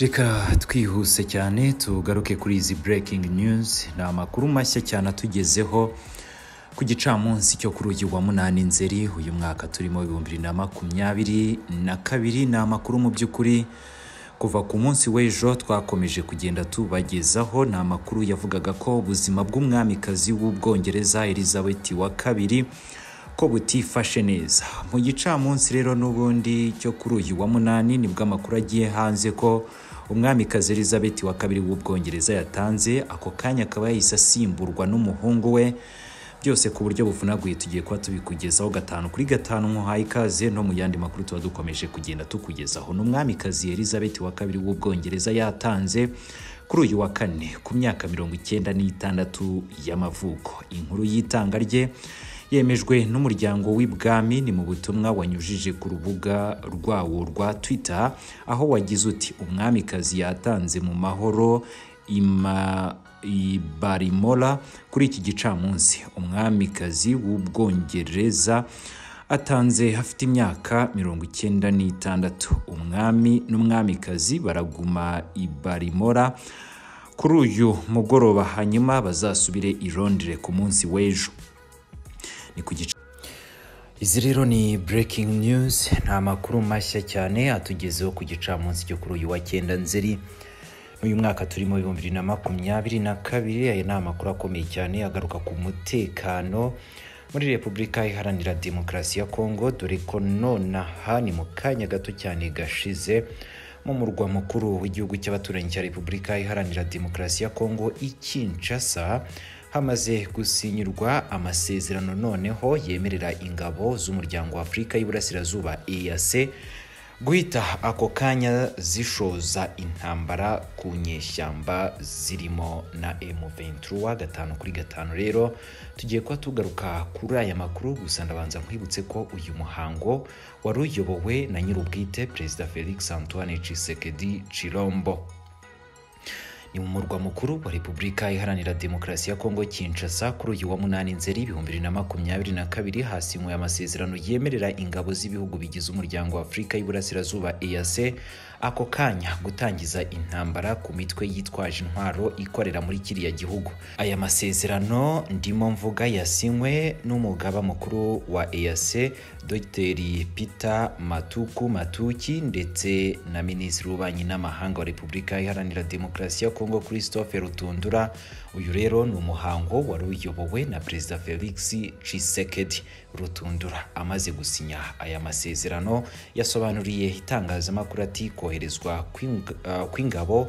reka twihuse cyane tugaruke kuri izi breaking news. Ni amakuru mashya cyane atugezeho ku gicamunsi cyo kuri uyu wa munani nzeri. Uyu mwaka turimo ibihumbi bibiri na makumyabiri na kabiri ni amakuru mu by'ukuri. Kuva ku munsi w'ejo twakomeje kugenda tubagezaho ni amakuru yavugaga ko ubuzima bw'umwamikazi w'ubwongereza elizabeth wa kabiri ko butifashe neza. Mu gicamunsi rero n'ubundi cyo kuri uyu wa munani ni bwo amakuru agiye hanze ko umwamikazi elizabeth wa kabiri w'ubwongereza yatanze ako kanya akaba yahise asimburwa n'umuhungu we. Byose ku buryo buvunaguye tugiye kuba tubikugezaho gatanu kuri gatanu nk'uhaye ikaze no mu yandi makuru tuba dukomeje kugenda tukugezaho. Ni umwamikazi elizabeth wa kabiri w'ubwongereza yatanze kuri uyu wa kane ku myaka mirongo icyenda n'itandatu y'amavuko. Inkuru y'itanga rye yemejwe n'umuryango w'ibwami ni mu butumwa wanyujije ku rubuga rwawo rwa twitter aho wagize uti umwamikazi yatanze mu mahoro ibarimora kuri iki gicamunsi. Umwamikazi w'ubwongereza atanze hafite imyaka mirongo icyenda n'itandatu. Umwami n'umwamikazi baraguma ibarimora kuri uyu mugoroba hanyuma bazasubire i ku munsi w'ejo. Ni ku gice. Izi rero ni breaking news ni amakuru mashya cyane atugezeho ku gicamunsi cyo kuri uyu wa cyenda nzeri. Uyu mwaka turimo ibihumbi bibiri na makumyabiri na kabiri aya ni amakuru akomeye cyane agaruka ku mutekano. Muri repubulika iharanira demokarasi ya kongo dore ko nonaha ni mu kanya gato cyane gashize mu murwa mukuru w'igihugu cy'abaturanyi cya repubulika iharanira demokarasi ya kongo i kinshasa hamaze gusinyirwa amasezerano noneho yemerera ingabo z'umuryango wa afurika y'iburasirazuba EAC guhita ako kanya zishoza intambara ku nyeshyamba zirimo na M23 gatanu kuri gatanu. Rero tugiye kuba tugaruka kuri aya makuru gusa ndabanza nkwibutse ko uyu muhango wari uyobowe na nyir'ubwite perezida Felix Antoine Tshisekedi Chilombo ni mu murwa mukuru wa repubulika iharanira demokarasi ya kongo kinshasa kuri uyu wa munani nzeri ibihumbi bibiri na makumyabiri na kabiri hasinywe amasezerano yemerera ingabo z'ibihugu bigize umuryango wa afurika y'iburasirazuba EAC ako kanya gutangiza intambara ku mitwe yitwaje intwaro ikorera muri kiriya gihugu. Aya masezerano ndimo mvuga yasinywe n'umugaba mukuru wa EAC Dr. Peter Matuku Matuki ndetse na minisitiri w'ububanyi n'amahanga wa repubulika iharanira demokarasi ya kongo christophe rutundura. Uyu rero ni umuhango wari uyobowe na perezida felix Tshisekedi rutundura. Amaze gusinya aya masezerano yasobanuriye itangazamakuru ati koherezwa kw'ingabo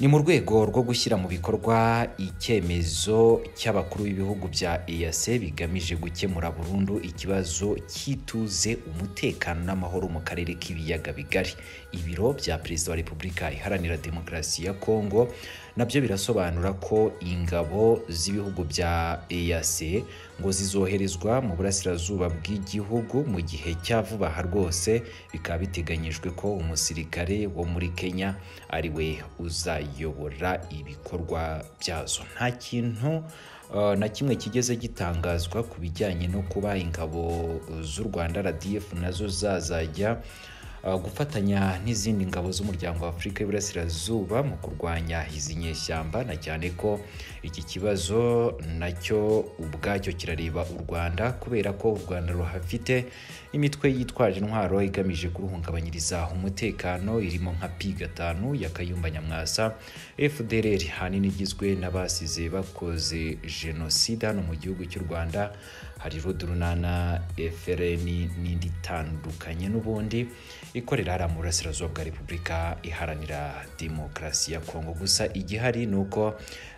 ni mu rwego rwo gushyira mu bikorwa icyemezo cy'abakuru b'ibihugu bya EAC bigamije gukemura burundu ikibazo cy'ituze umutekano n'amahoro mu karere k'ibiyaga bigari. Ibiro bya perezida wa repubulika iharanira demokarasi ya kongo na byo birasobanura ko ingabo z'ibihugu bya EAC ngo zizoherezwa mu burasirazuba bw'igihugu mu gihe cya vuba aha rwose bikaba biteganyijwe ko umusirikare wo muri Kenya ari we uzayobora ibikorwa byazo. Nta kintu na kimwe kigeze gitangazwa ku bijyanye no kuba ingabo z'u Rwanda RDF na zo zazajya gufatanya n'izindi ngabo z'umuryango wa afurika y'iburasirazuba mu kurwanya izi nyeshyamba na cyane ko iki kibazo na cyo ubwacyo kirareba u rwanda kubera ko u rwanda ruhafite imitwe yitwaje intwaro igamije kuruhungabanyiriza umutekano irimo nka pi gatanu ya kayumba nyamwasa fdrr hanini igizwe n'abasize bakoze jenoside hano mu gihugu cy'u rwanda. Hari rudurunana FRN n'indi itandukanye n'ubundi ikorera hariya mu burasirazuba bwa repubulika iharanira demokarasi ya kongo gusa igihari ni uko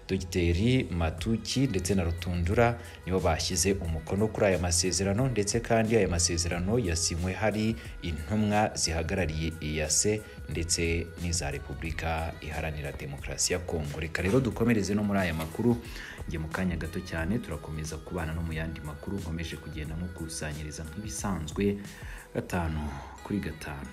dogiteri matuki ndetse na rutundura nibo bashyize umukono kuri aya masezerano ndetse kandi aya masezerano yasinywe hari intumwa zihagarariye EAC ndetse n'iza repubulika iharanira demokarasi ya kongo reka rero dukomereze no muri aya makuru. Njye mu kanya gato cyane turakomeza kubana no mu yandi makuru nkomeje kugenda mukusanyiriza nk'ibisanzwe gatanu kuri gatanu.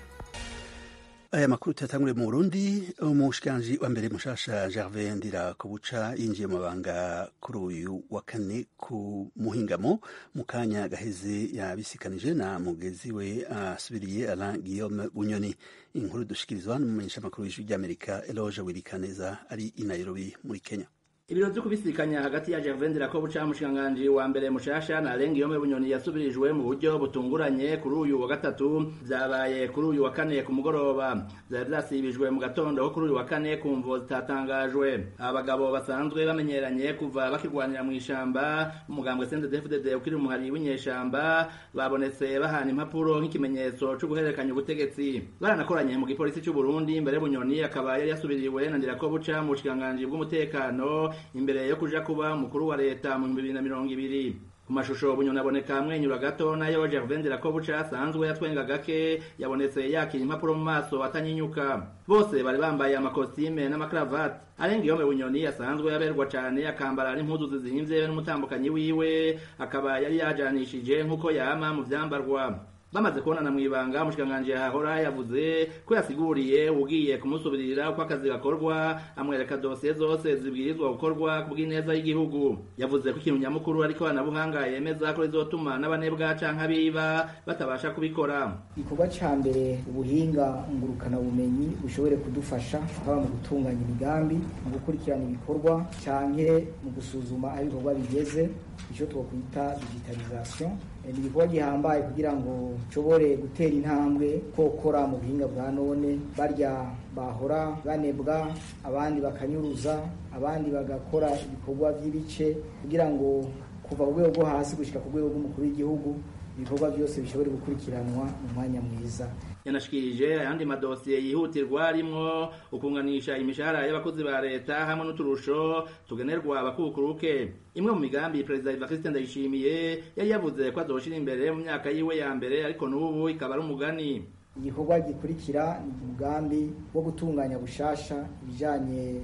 Aya makuru tuyatanguye mu burundi umushikiranji wa mbere mushasha gervais ndirakobuca yinjiye mu mabanga kuri uyu wa kane ku muhingamo. Mu kanya gaheze yabisikanije na mugezi we asubiriye alain guillaume bunyoni. Inkuru dushikirizwa n'umumenyeshamakuru w'ijwi ry'amerika eloge wirikaneza ari i nairobi muri kenya ibiro vyo kubisikanya hagati ya Gervais Ndirakobuca umushikiranganji wa mbere mushasha na Alain Guillaume Bunyoni yasubirijwe mu buryo butunguranye kuri uyu wa gatatu vyabaye kuri uyu wa kane ku mugoroba. Vyari vyasibijwe mu gatondo ko kuri uyu wa kane ku mvo zitatangajwe. Abagabo basanzwe bamenyeranye kuva bakirwanira mu ishamba umugambwe CNDD-FDD ukiri umuhari w'inyeshamba babonetse bahana impapuro nk'ikimenyetso co guhererekanya ubutegetsi. Baranakoranye mu gipolisi c'u Burundi mbere Bunyoni akaba yari yasubiriwe na Ndirakobuca mu bushikiranganji bw'umutekano imbere yo kuja kuba umukuru wa leta mu bibiri na mirongo ibiri. Ku mashusho bunyoni aboneka amwenyura gato na yo Gervais Ndirakobuca asanzwe yatwenga gake yabonetse yakira impapuro mu maso atanyinyuka bose bari bambaye amakositime n'amakaravati Alain Guillaume Bunyoni asanzwe yaberwa cane akambara n'impuzu zizimvye n'umutambukanyi wiwe akaba yari yajanishije nk'uko yama mu vyambarwa. Bamaze kubonana mu ibanga umushikiranganji yahahora yavuze ko yasiguriye ugiye kumusubirira uko akazi gakorwa amwereka dosiye zose zibwirizwa gukorwa ku bw'ineza y'igihugu. Yavuze ko ikintu nyamukuru ariko ikoranabuhanga yemeza ko rizotuma n'abanebwa canke abiba batabasha kubikora. Igikorwa ca mbere ubuhinga ngurukana bumenyi bushobore kudufasha haba mu gutunganya imigambi mu gukurikirana ibikorwa canke mu gusuzuma aho ibikorwa bigeze ico twokwita digitalisation ni igikorwa gihambaye kugira ngo nshobore gutera intambwe kokora mu buhinga bwa none. Barya bahora banebwa abandi bakanyuruza abandi bagakora ibikorwa by'ibice kugira ngo kuva ku rwego rwo hasi gushyika ku rwego rw'umukuru w'igihugu ibikorwa byose bishobore gukurikiranwa mu mwanya mwiza. Yanashikirije ayandi madosiye yihutirwa arimwo ukunganisha imishahara y'abakozi ba leta hamwe n'uturusho tugenerwa abakukuruke. Imwe mu migambi perezida Evariste Ndayishimiye yari yavuze ko azoshira imbere mu myaka yiwe ya mbere ariko n'ubu ikaba ari umugani. Igikorwa gikurikira ni umugambi wo gutunganya bushasha ibijanye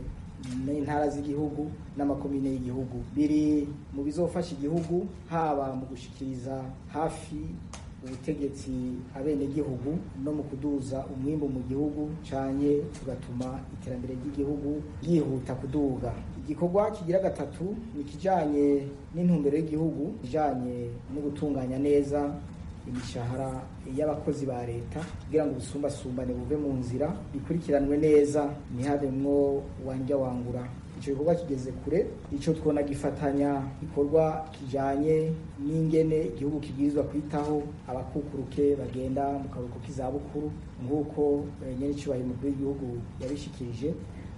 n'intara z'igihugu n'amakomine y'igihugu. Biri mu bizofasha igihugu haba mu gushikiriza hafi ubutegetsi abenegihugu no mu kuduza umwimbu mu gihugu canye tugatuma iterambere ry'igihugu ryihuta kuduga. Igikorwa kigira gatatu ni kijanye n'intumbero y'igihugu kijanye no gutunganya neza imishahara y'abakozi ba leta kugira ngo ubusumbasumbane buve mu nzira bikurikiranwe neza ntihabemwo wanja wangura. Icyo gikorwa kigeze kure icyo twona gifatanya gikorwa kijanye n'ingene igihugu kibwirizwa kwitaho abakukuruke bagenda mu karuhuko k'izabukuru nk'uko nyene icubahiro umukuru w'igihugu yabishikirije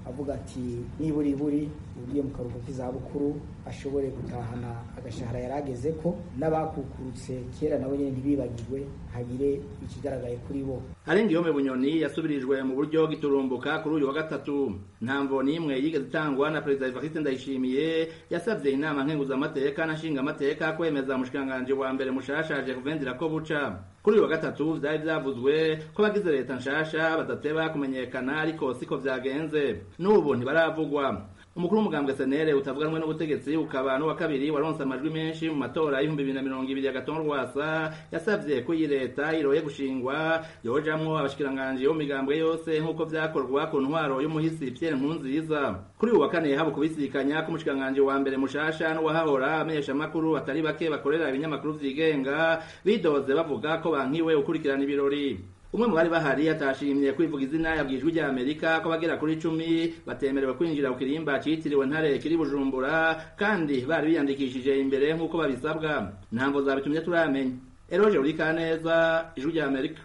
avuga ati niburi buri ugiye mu karuhuko k'izabukuru ashobore gutahana agashahara yari ageze ko n'abakukurutse kera nabo nyene ntibibagirwe hagire ikigaragaye kuri bo. Alain Guillaume Bunyoni yasubirijwe mu buryo giturumbuka kuri uyu wa gatatu. Ntamvo n'imwe yigeze itangwa na perezida Evariste Ndayishimiye yasavye inama nkenguzamateka na nshingamateka kwemeza umushikiranganji wa mbere mushasha Gervais Ndirakobuca. Kuri uyu wa gatatu vyari vyavuzwe ko abagize leta nshasha badateba kumenyekana ariko siko vyagenze n'ubu ntibaravugwa. Umukuru w'umugambwe senere utavuganwe n'ubutegetsi ukaba n'uwa kabiri waronse amajwi menshi mu matora y'ibihumbi bibiri na mirongo ibiri ya gatonde rwasa yasavye ko iyi leta iroye gushingwa. Yojamwo abashikiranganji bo migambwe yose nk'uko vyakorwa ku ntwaro y'umuhisi Pierre Nkurunziza. Kuri uyu wa kane haba kubisikanya k'umushikiranganji wa mbere mushasha n'uwahahora amenyesha amakuru atari bake bakorera ibinyamakuru vyigenga bidoze bavuga ko bankiwe ukurikirana ibirori. Umwe mu bari bahari atashimye kwivuga izina yabwijwe rya Amerika ko bagera kuri icumi batemerewe kwinjira ku kirimba cyitiriwe ntare kiri Bujumbura kandi bari biyandikishije imbere nk'uko babisabwa. Ntamvo zabitumye turamenye Eroje uri kaneza ijwi rya Amerika